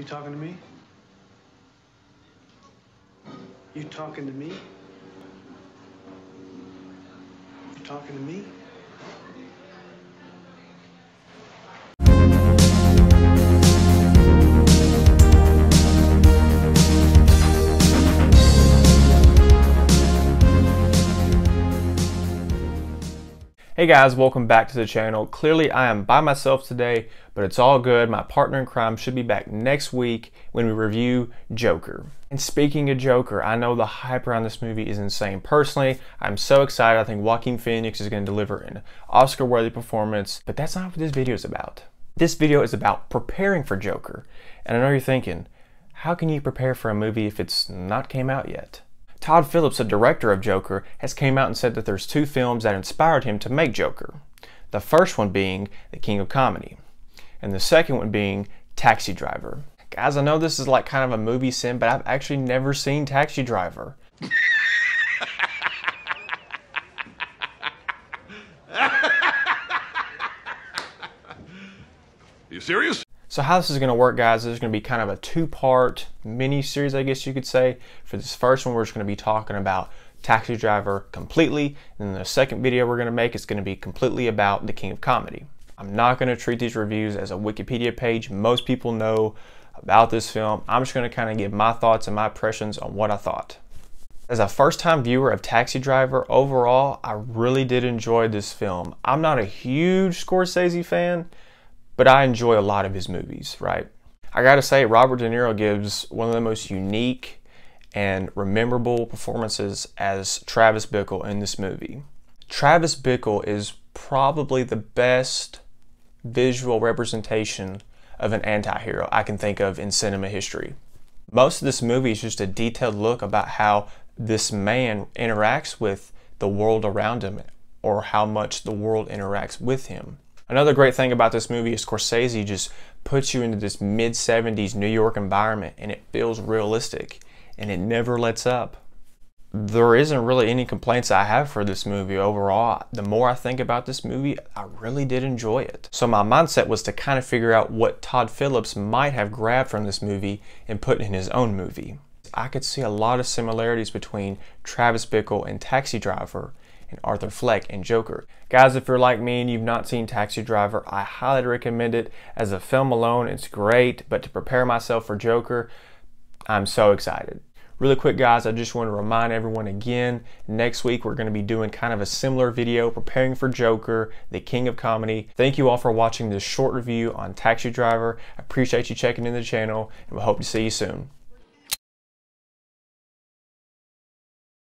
You talking to me? You talking to me? You talking to me? Hey guys, welcome back to the channel. Clearly I am by myself today, but it's all good. My partner in crime should be back next week when we review Joker. And speaking of Joker, I know the hype around this movie is insane. Personally, I'm so excited. I think Joaquin Phoenix is going to deliver an Oscar-worthy performance, but that's not what this video is about. This video is about preparing for Joker. And I know you're thinking, how can you prepare for a movie if it's not came out yet? Todd Phillips, the director of Joker, has came out and said that there's two films that inspired him to make Joker. The first one being The King of Comedy, and the second one being Taxi Driver. Guys, I know this is like kind of a movie sim, but I've actually never seen Taxi Driver. Are you serious? So how this is going to work, guys, This is going to be kind of a two-part mini-series, I guess you could say. For this first one, we're just going to be talking about Taxi Driver completely. And then the second video we're going to make is going to be completely about The King of Comedy. I'm not going to treat these reviews as a Wikipedia page. Most people know about this film. I'm just going to kind of give my thoughts and my impressions on what I thought. As a first-time viewer of Taxi Driver, overall, I really did enjoy this film. I'm not a huge Scorsese fan, but I enjoy a lot of his movies, right? I gotta say, Robert De Niro gives one of the most unique and memorable performances as Travis Bickle in this movie. Travis Bickle is probably the best visual representation of an anti-hero I can think of in cinema history. Most of this movie is just a detailed look about how this man interacts with the world around him or how much the world interacts with him. Another great thing about this movie is Scorsese just puts you into this mid 70s New York environment and it feels realistic and it never lets up. There isn't really any complaints I have for this movie overall. The more I think about this movie, I really did enjoy it. So my mindset was to kind of figure out what Todd Phillips might have grabbed from this movie and put in his own movie. I could see a lot of similarities between Travis Bickle and Taxi Driver and Arthur Fleck and Joker. Guys, if you're like me and you've not seen Taxi Driver, I highly recommend it. As a film alone, it's great, but to prepare myself for Joker, I'm so excited. Really quick guys, I just want to remind everyone again, next week we're going to be doing kind of a similar video preparing for Joker, the king of comedy. Thank you all for watching this short review on Taxi Driver. I appreciate you checking in the channel and we hope to see you soon.